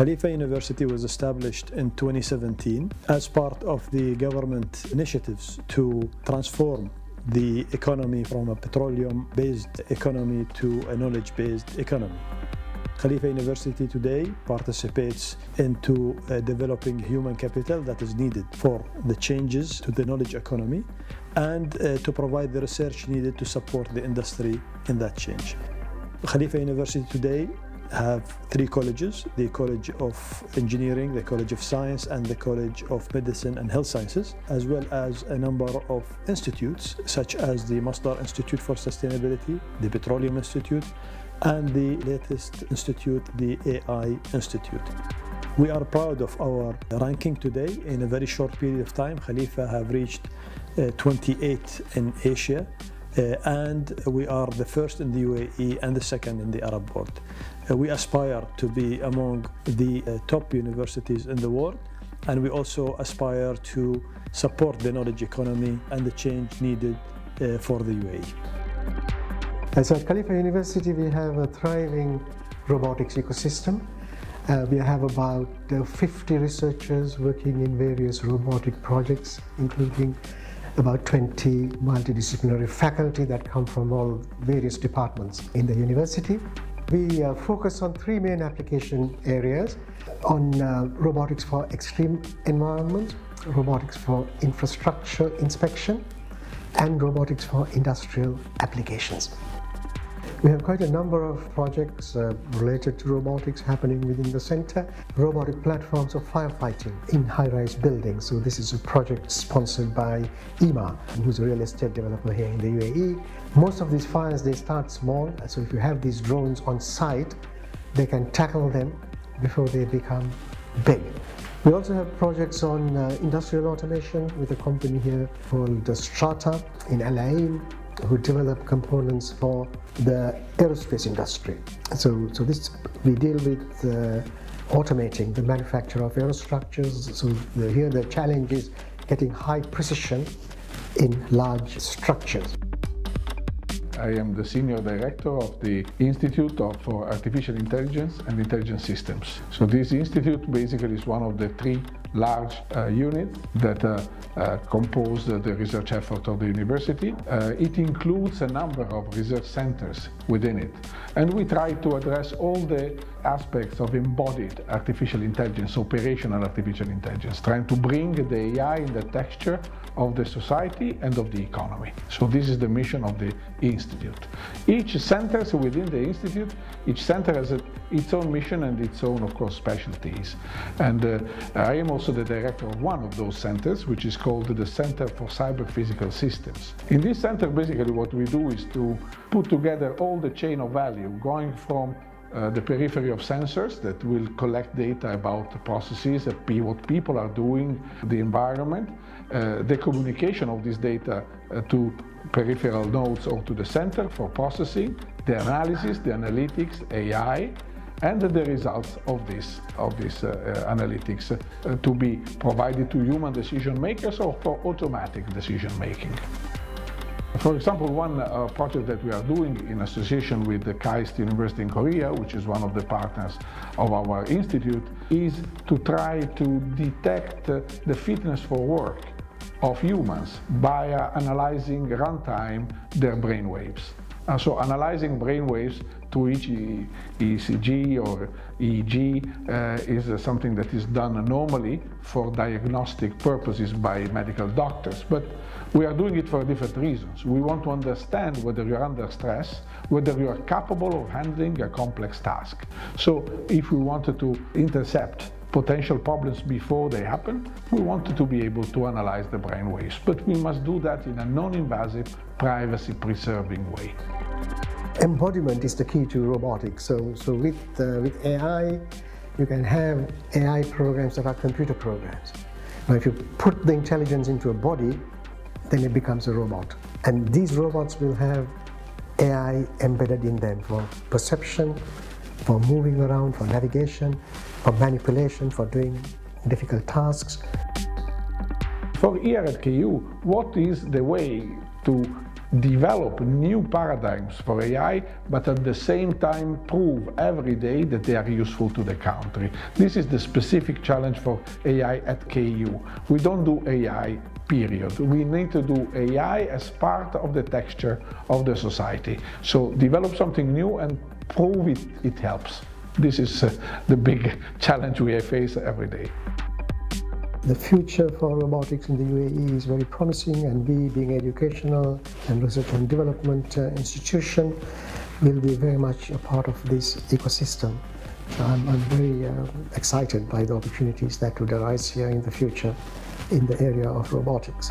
Khalifa University was established in 2017 as part of the government initiatives to transform the economy from a petroleum-based economy to a knowledge-based economy. Khalifa University today participates into uh, developing human capital that is needed for the changes to the knowledge economy and uh, to provide the research needed to support the industry in that change. Khalifa University today have three colleges, the College of Engineering, the College of Science, and the College of Medicine and Health Sciences, as well as a number of institutes, such as the Masdar Institute for Sustainability, the Petroleum Institute, and the latest institute, the AI Institute. We are proud of our ranking today. In a very short period of time, Khalifa have reached uh, 28 in Asia, and we are the first in the UAE and the second in the Arab world. Uh, we aspire to be among the uh, top universities in the world, and we also aspire to support the knowledge economy and the change needed uh, for the UAE. So at Khalifa University, we have a thriving robotics ecosystem. Uh, we have about uh, 50 researchers working in various robotic projects, including about 20 multidisciplinary faculty that come from all various departments in the university. We uh, focus on three main application areas on uh, robotics for extreme environments, robotics for infrastructure inspection, and robotics for industrial applications. We have quite a number of projects uh, related to robotics happening within the center. Robotic platforms of firefighting in high-rise buildings. So this is a project sponsored by Emaar, who's a real estate developer here in the UAE. Most of these fires, they start small. So if you have these drones on site, they can tackle them before they become big. We also have projects on uh, industrial automation with a company here called Strata in Al Ain, who develop components for the aerospace industry. So, so this we deal with uh, automating the manufacture of aerostructures. So the, here the challenge is getting high precision in large structures. I am the Senior Director of the Institute for Artificial Intelligence and Intelligent Systems. So this institute basically is one of the three large uh, units that uh, uh, compose the research effort of the university. Uh, it includes a number of research centers within it. And we try to address all the aspects of embodied artificial intelligence, operational artificial intelligence, trying to bring the AI in the texture of the society and of the economy. So this is the mission of the Institute. Each center within the Institute, each center has a, its own mission and its own, of course, specialties. And uh, I am also the director of one of those centers, which is called the Center for Cyber Physical Systems. In this center, basically what we do is to put together all the chain of value, going from uh, the periphery of sensors that will collect data about the processes, what people are doing, the environment, uh, the communication of this data uh, to peripheral nodes or to the center for processing, the analysis, the analytics, AI, and the results of this, of this uh, uh, analytics uh, to be provided to human decision makers or for automatic decision making. For example, one uh, project that we are doing in association with the KAIST University in Korea, which is one of the partners of our institute, is to try to detect uh, the fitness for work of humans by uh, analyzing runtime their brain waves. Uh, so analyzing brain waves to each ECG or EEG uh, is uh, something that is done normally for diagnostic purposes by medical doctors. But we are doing it for different reasons. We want to understand whether you're under stress, whether you are capable of handling a complex task. So if we wanted to intercept potential problems before they happen, we wanted to be able to analyze the brain waves. But we must do that in a non-invasive, privacy-preserving way. Embodiment is the key to robotics. So, so with, uh, with AI, you can have AI programs that are computer programs. Now, if you put the intelligence into a body, then it becomes a robot. And these robots will have AI embedded in them for perception, for moving around, for navigation, for manipulation, for doing difficult tasks. For here at KU, what is the way to develop new paradigms for AI, but at the same time prove every day that they are useful to the country. This is the specific challenge for AI at KU. We don't do AI period. We need to do AI as part of the texture of the society. So develop something new and prove it, it helps. This is uh, the big challenge we face every day. The future for robotics in the UAE is very promising and we being educational and research and development uh, institution will be very much a part of this ecosystem. I'm, I'm very uh, excited by the opportunities that would arise here in the future in the area of robotics.